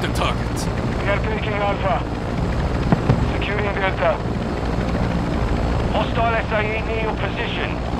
The. We are taking Alpha. Securing Delta. Hostile SAE near your position.